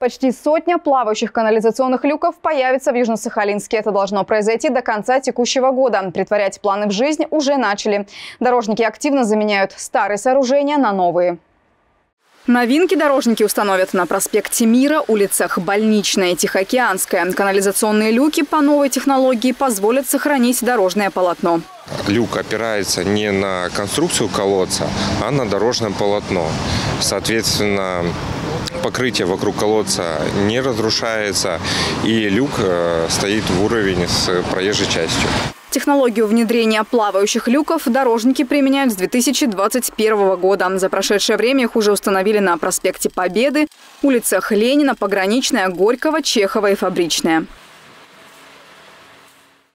Почти сотня плавающих канализационных люков появится в Южно-Сахалинске. Это должно произойти до конца текущего года. Притворять планы в жизнь уже начали. Дорожники активно заменяют старые сооружения на новые. Новинки дорожники установят на проспекте Мира, улицах Больничная и Тихоокеанская. Канализационные люки по новой технологии позволят сохранить дорожное полотно. Люк опирается не на конструкцию колодца, а на дорожное полотно. Соответственно, покрытие вокруг колодца не разрушается, и люк э, стоит в уровень с проезжей частью. Технологию внедрения плавающих люков дорожники применяют с 2021 года. За прошедшее время их уже установили на проспекте Победы, улицах Ленина, Пограничная, Горького, Чехова и Фабричная.